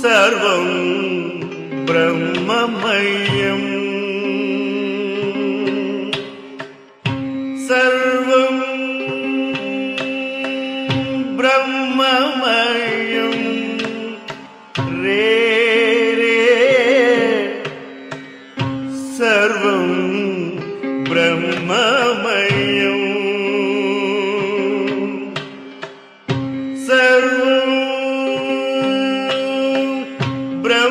சர்வம் பிரம்மமயம் சர்வம் பிரம்மமயம் ரே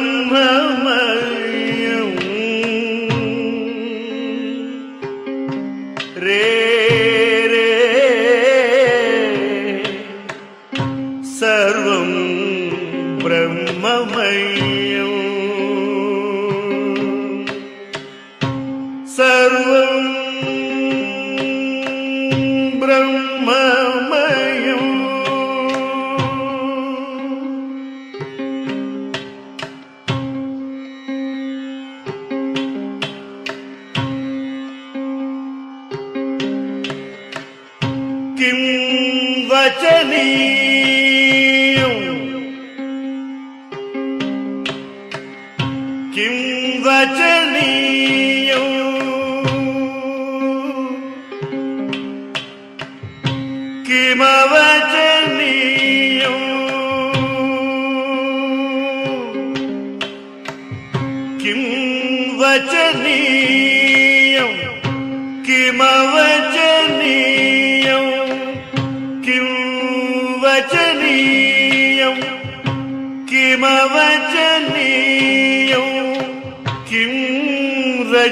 ब्रह्ममयम् किं वचनीयम्? किं वचनीयम्? किमवचनीयम्? किं वचनीयम्? किमवचनीयम्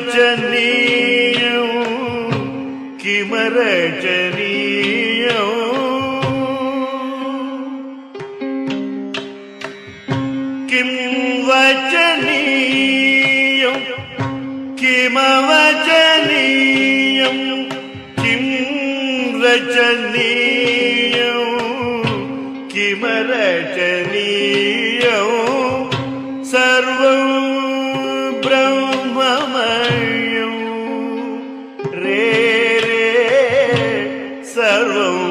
रचनीयम् किमरचनीयम् किं वचनीयम् किमवचनीयम् किं रचनीयम् किमरचनीयम् ಸರ್ವವು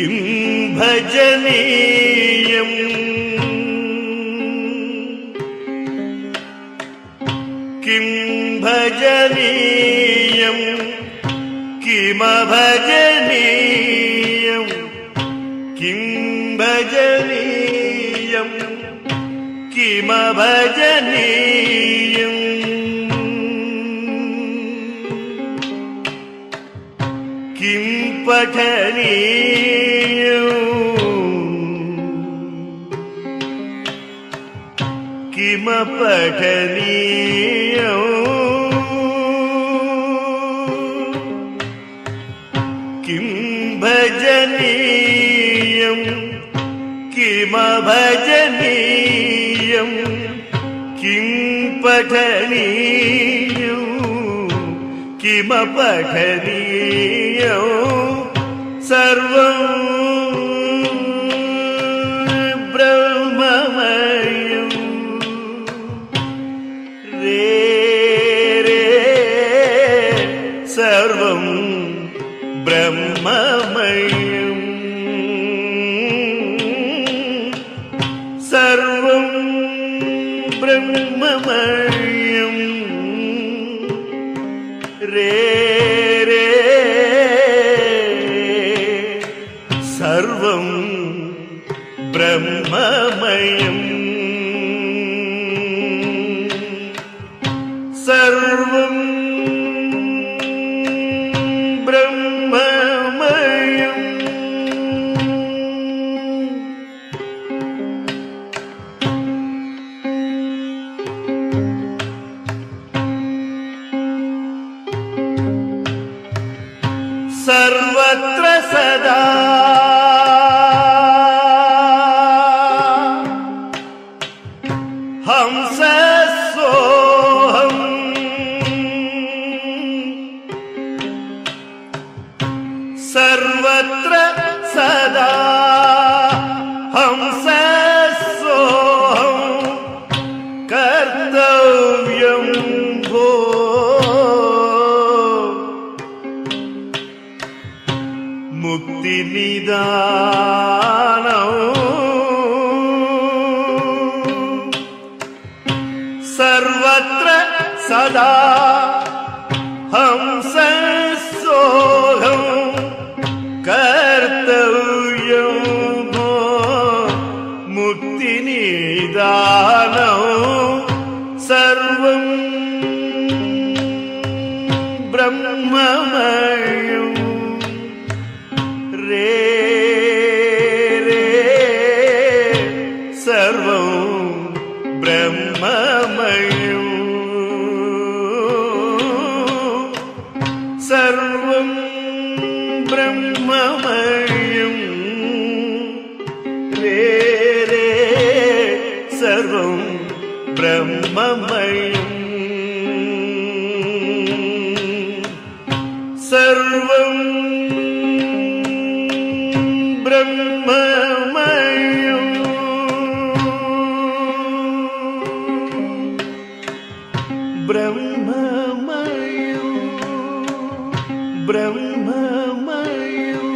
किं भजनीयम्? किं भजनीयम्? किमभजनीयम्? किं भजनीयम्? किमभजनीयम् किं पठनीयम्? किमपठनीयम् किं भजनीयम्? किमभजनीयम् किं पठनीयम्? किमपठनीयम् സർവം ബ്രഹ്മമയം. രേ സർവം സർവം രേ सर्वत्र सदा విధానం సర్వత్ర సదా హంస సోహం కర్తవ్యం ముక్తి నిదానం సర్వం బ్రహ్మమయ സർവം ബ്രഹ്മമയം വേരേ സർവം ബ്രഹ്മമയം സർവ ब्रह्ममयो